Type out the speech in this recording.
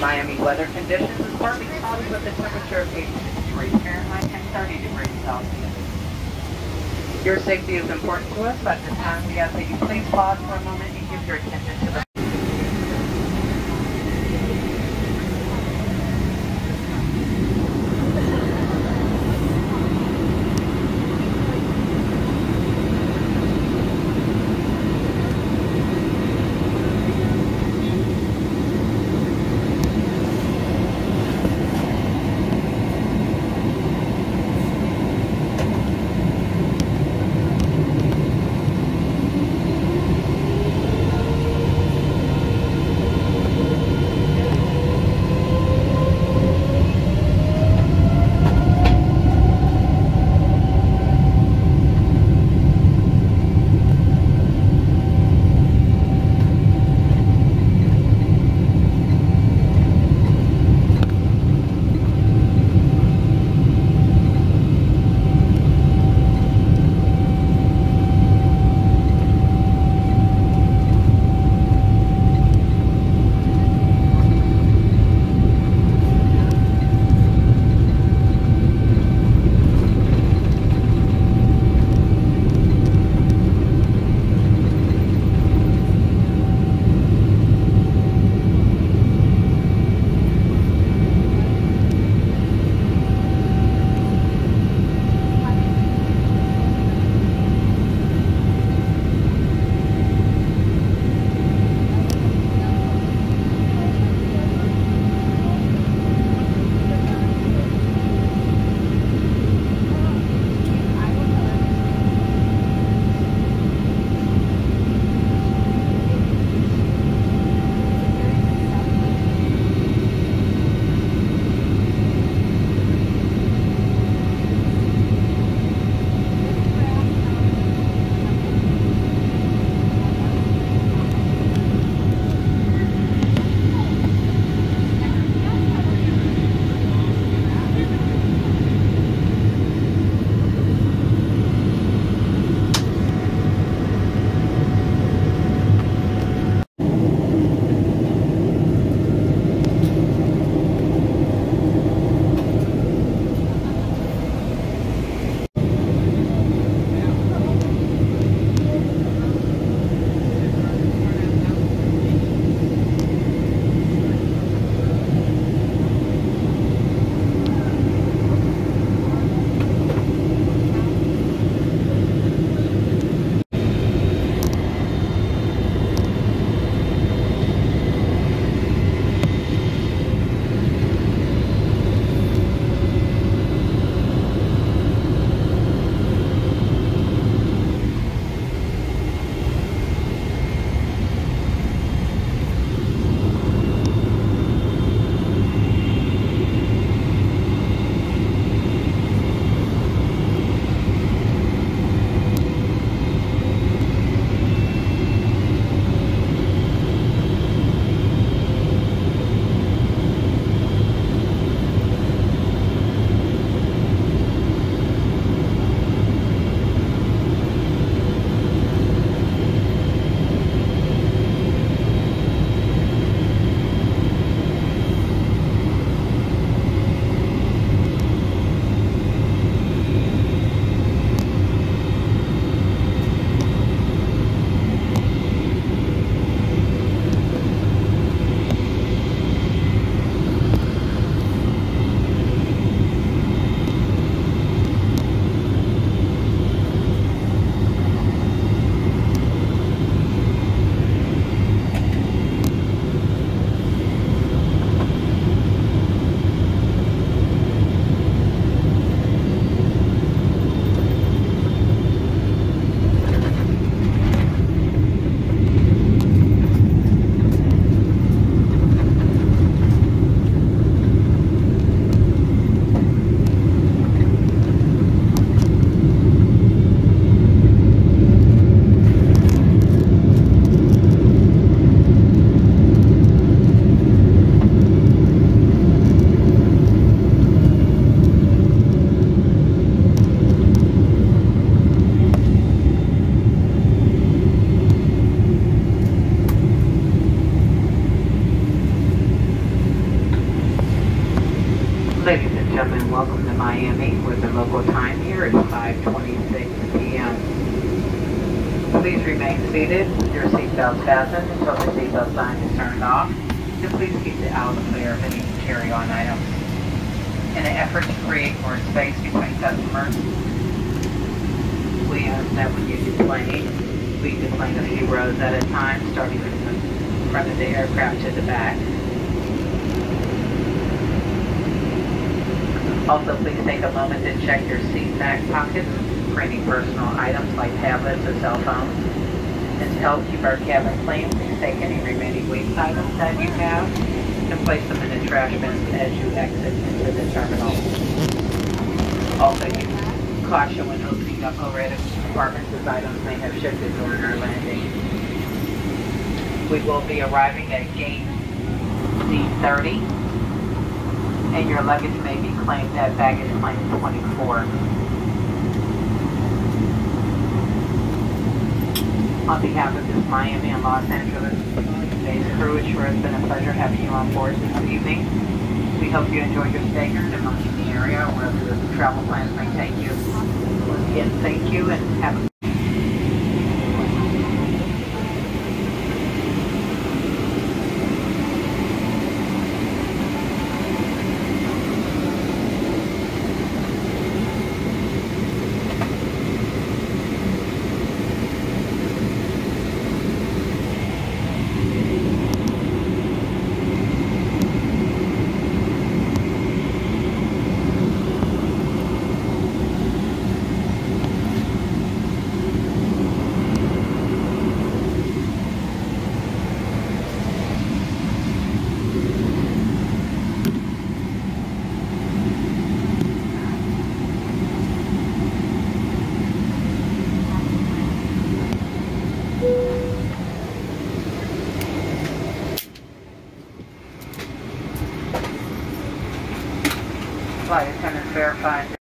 Miami weather conditions is partly cloudy with a temperature of 82 degrees Fahrenheit and 30 degrees Celsius. Your safety is important to us, but at this time we ask that you please pause for a moment and give your attention to the Ladies and gentlemen, welcome to Miami, where the local time here, is 5.26 p.m. Please remain seated with your seatbelt fastened until the seatbelt sign is turned off, and please keep the aisle clear of any carry-on items. In an effort to create more space between customers, we ask that when you deplane, we deplane a few rows at a time, starting from the front of the aircraft to the back. Also, please take a moment to check your seat back pockets for any personal items like tablets or cell phones. And to help keep our cabin clean, please take any remaining waste items that you have and place them in the trash bins as you exit into the terminal. Also, use caution when opening up overhead compartments as items may have shifted during our landing. We will be arriving at gate C30 and your luggage may be claimed at baggage claim 24. On behalf of this Miami and Los Angeles based crew, it sure has been a pleasure having you on board this evening. We hope you enjoy your stay here in the Miami area, wherever the travel plans may take you. Again, thank you and have a verified